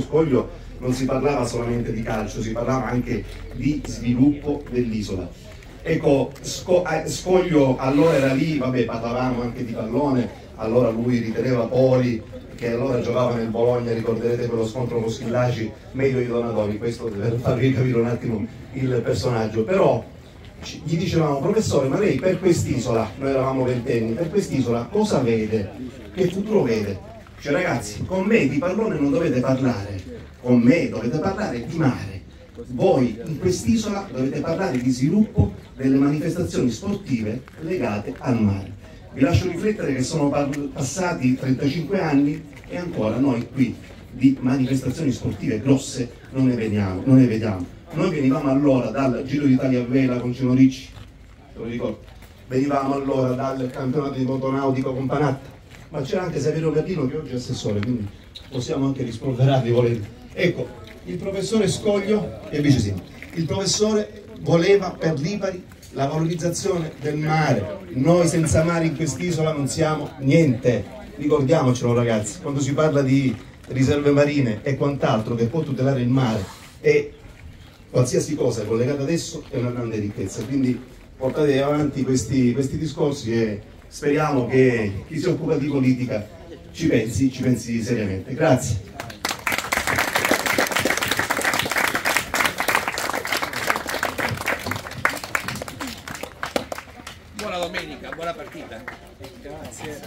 Scoglio non si parlava solamente di calcio, si parlava anche di sviluppo dell'isola. Ecco, eh, Scoglio allora era lì, vabbè, parlavamo anche di pallone, allora lui riteneva Poli, che allora giocava nel Bologna, ricorderete quello scontro con Schillaci, meglio di Donadoni, questo per farvi capire un attimo il personaggio, però gli dicevamo professore ma lei per quest'isola, noi eravamo ventenni, per quest'isola cosa vede? Che futuro vede? Cioè ragazzi, con me di pallone non dovete parlare, con me dovete parlare di mare. Voi in quest'isola dovete parlare di sviluppo delle manifestazioni sportive legate al mare. Vi lascio riflettere che sono passati 35 anni e ancora noi qui di manifestazioni sportive grosse non ne vediamo. Non ne vediamo. Noi venivamo allora dal Giro d'Italia a vela con Cino Ricci, lo ricordo, venivamo allora dal campionato di motonautico con Panatta, ma c'era anche Saverio Gardino che oggi è assessore, quindi possiamo anche rispolverarli volendo. Ecco, il professore Scoglio e vice sindaco, il professore voleva per Lipari la valorizzazione del mare, noi senza mare in quest'isola non siamo niente, ricordiamocelo ragazzi, quando si parla di riserve marine e quant'altro che può tutelare il mare e qualsiasi cosa collegata adesso è una grande ricchezza, quindi portate avanti questi, questi discorsi e speriamo che chi si occupa di politica ci pensi, ci pensi seriamente. Grazie. Buona domenica, buona partita. Grazie.